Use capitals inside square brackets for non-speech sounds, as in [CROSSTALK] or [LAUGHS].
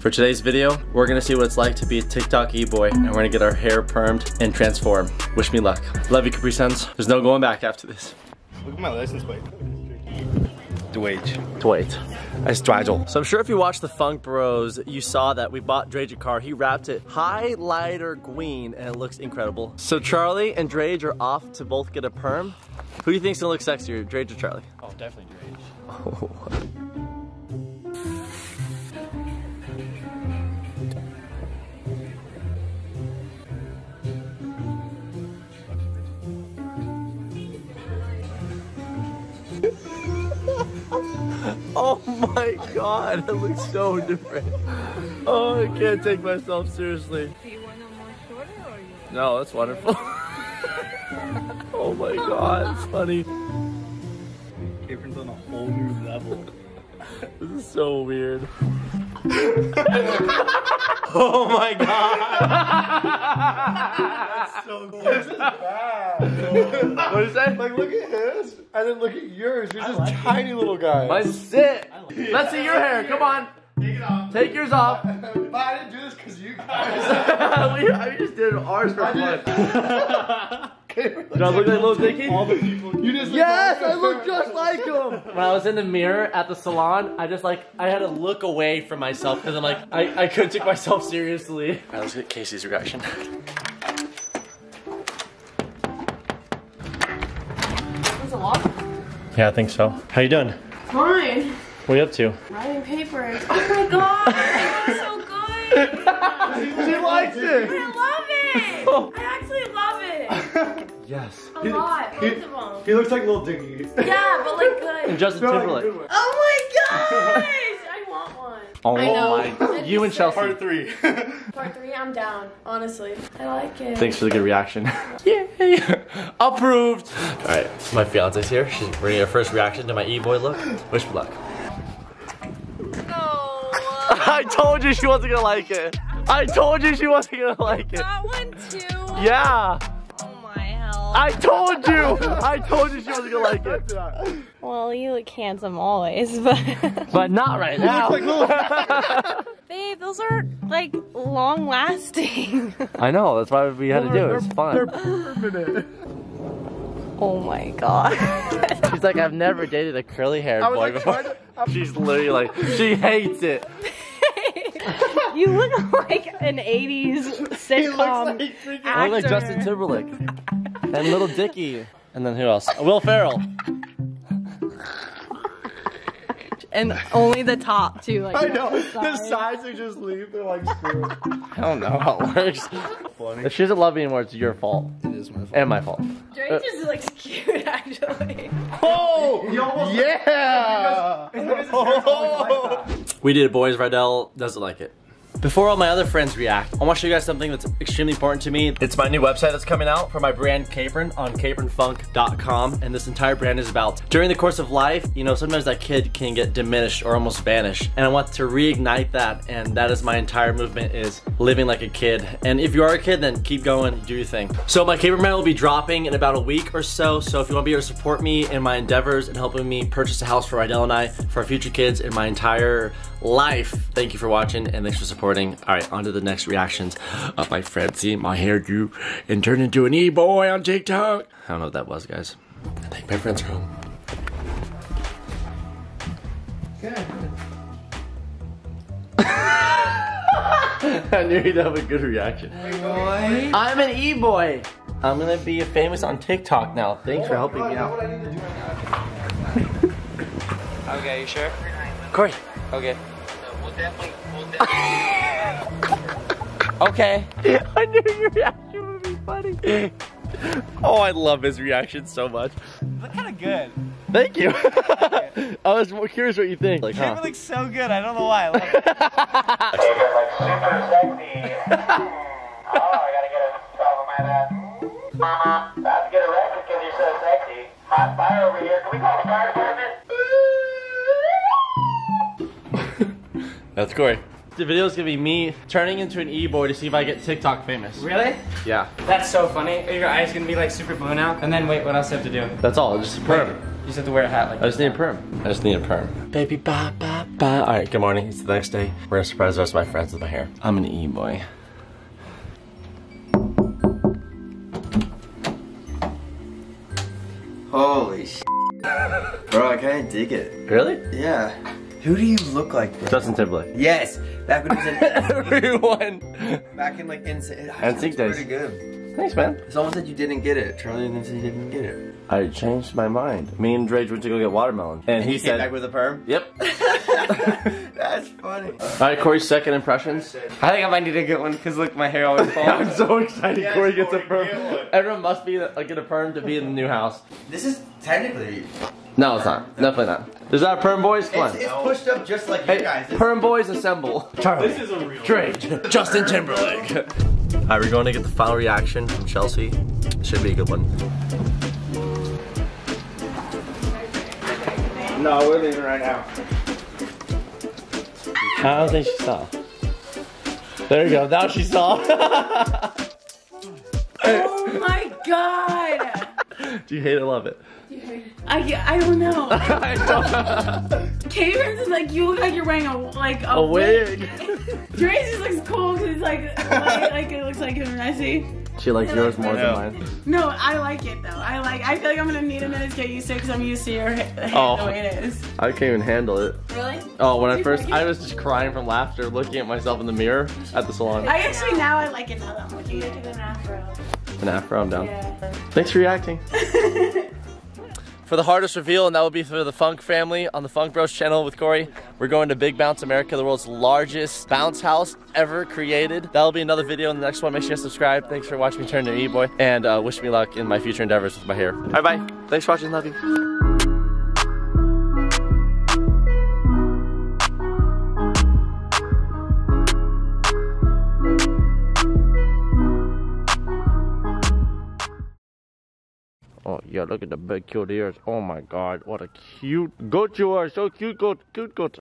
For today's video, we're gonna see what it's like to be a TikTok e-boy and we're gonna get our hair permed and transform. Wish me luck. Love you Capri Suns. There's no going back after this. Look at my license plate. Dwage. Wait. It's Dwigel. So I'm sure if you watched the Funk Bros, you saw that we bought Drage a car. He wrapped it highlighter green and it looks incredible. So Charlie and Drage are off to both get a perm. Who do you think's gonna look sexier, Drage or Charlie? Oh, definitely Dwage. Oh [LAUGHS] Oh my god, it looks so different. Oh, I can't take myself seriously. Do you want them more shorter or you? No, that's wonderful. [LAUGHS] oh my god, it's funny. Apron's on a whole new level. This is so weird. oh my god. [LAUGHS] That's so cool. This is bad. What is that? Like, look at his, and then look at yours. You're just tiny little guy. Mine's sick. Let's see your hair. Come on. Take it off. Take yours off. [LAUGHS] But I didn't do this because you guys. [LAUGHS] we, I just did ours for fun. [LAUGHS] did. Do I look like Lil Dicky? All the people. You just. Yes, I look just like him. When I was in the mirror at the salon, I just like I had to look away from myself because I'm like I, I couldn't take myself seriously. All right, let's get Kacey's reaction. Yeah, I think so. How you doing? Fine. What are you up to? Writing papers. Oh my god. [LAUGHS] It's so good. [LAUGHS] She likes it. I love it. Oh. I actually love it. [LAUGHS] Yes. A lot. Both of them. He looks like Lil Dicky. Yeah, but like good. And good. Justin No, like, Timberlake. Oh my gosh. I. Oh I know. my! That'd You and. Chelsea. Part three. [LAUGHS] Part three, I'm down. Honestly. I like it. Thanks for the good reaction. [LAUGHS] Yay! [LAUGHS] Approved! Alright, my fiance's here. She's bringing her first reaction to my e-boy look. Wish me luck. No. I told you she wasn't gonna like it. I told you she wasn't gonna like it. That one too. Yeah! My hell. I told you! I told you she wasn't gonna like it. Well, you look handsome always, but [LAUGHS] But not right now. [LAUGHS] babe, those are like long lasting. I know, that's why we had to do it. It's fun. They're fun. permanent. oh my god. She's like, I've never dated a curly haired boy like before. to. She's literally like, she hates it. [LAUGHS] you look like an 80s He sitcom. looks like freaking. I look like. Justin Timberlake. [LAUGHS] and Little Dicky. And then who else? Will Ferrell. and only the top too. Like I know. the The sides they just leave. They're like screw. I don't know how it works. Funny. If she doesn't love me anymore, it's your fault. It is my fault. And my fault. Drage uh, just looks cute actually. Oh! He almost. Yeah! [LAUGHS] Oh! We did it, boys. Rydel doesn't like it. Before all my other friends react, I want to show you guys something that's extremely important to me. It's my new website that's coming out for my brand Capron on capronfunk.com and this entire brand is about during the course of life, you know, sometimes that kid can get diminished or almost vanish and I want to reignite that and that is my entire movement is living like a kid. And if you are a kid, then keep going, do your thing. So my Capron brand will be dropping in about a week or so, so if you want to be able to support me in my endeavors and helping me purchase a house for Rydel and I, for our future kids and my entire life, thank you for watching and thanks for supporting. All right, on to the next reactions uh, of my friend seeing my hair grew and turned into an e-boy on TikTok. I don't know what that was, guys. I think my friends are home. [LAUGHS] I knew he'd have a good reaction. I'm an e-boy. I'm gonna be famous on TikTok now. Thanks for helping me out. [LAUGHS] Okay, you sure? Corey. Okay. [LAUGHS] Okay. I knew your reaction would be funny. Oh, I love his reaction so much. Look kind of good. Thank you. [LAUGHS] I was more curious what you think. Like, It huh? looks so good. I don't know why. I love [LAUGHS] it. Oh, I gotta get a towel my that. That's Corey. The video is gonna be me turning into an e-boy to see if I get TikTok famous. Really? Yeah. That's so funny. Are your eyes gonna be like super blue now? And then wait, what else do you have to do? That's all. Just a perm. You just have to wear a hat like I just need a perm. I just need a perm. Baby, ba ba ba. All right, good morning. It's the next day. We're gonna surprise the rest of my friends with my hair. I'm an e boy. Holy sh! [LAUGHS] Bro, I kind of dig it. Really? Yeah. Who do you look like, bro? Justin Timberlake. Yes, back when he was in, [LAUGHS] Everyone. back in like insane. NSYNC days. Pretty good. Thanks, man. Someone said you didn't get it. Charlie said you didn't get it. I changed my mind. Me and Drage went to go get watermelon, and he He said, back with a perm. "Yep." [LAUGHS] That's funny. All right, Corey's second impressions. I think I might need to get one because look, my hair always [LAUGHS] falls. I'm so excited. Yes, Corey gets a perm. get. Everyone must be uh, get a perm to be in the new house. This is technically. No, it's not. Definitely not. Is that a perm, boys? Come It's, it's pushed up just like Hey, you guys. It's- perm boys assemble. [LAUGHS] Charlie. This is a real Drake. [LAUGHS] Justin Timberlake. [LAUGHS] Alright, we're going to get the final reaction from Chelsea. Should be a good one. no, we're leaving right now. I don't think she saw. There you go. Now she saw. Oh my god! Do you hate it or love it? I, I don't know. [LAUGHS] I know. Cameron's is like, you look like you're wearing a like a, A wig. [LAUGHS] Drage just looks cool because it's like, like, like it looks like him messy. She likes yours more than mine. No, I like it though. I like. I feel like I'm gonna need a minute to get used to it because I'm used to your ha- hair Oh. the way it is. I can't even handle it. Really? Oh, when I first. I was just crying from laughter looking at myself in the mirror at the salon. I actually now I like it now that I'm looking at it an afro. An afro, I'm down. Yeah. Thanks for reacting. [LAUGHS] for the hardest reveal, and that will be for the Funk family on the Funk Bros channel with Corey. We're going to Big Bounce America, the world's largest bounce house ever created. That'll be another video in the next one. Make sure you subscribe. Thanks for watching me turn to E-Boy, and uh, wish me luck in my future endeavors with my hair. Right, bye. Thanks for watching. Love you. Yeah, look at the big cute ears. Oh my god, what a cute goat you are. So cute goat, cute goat.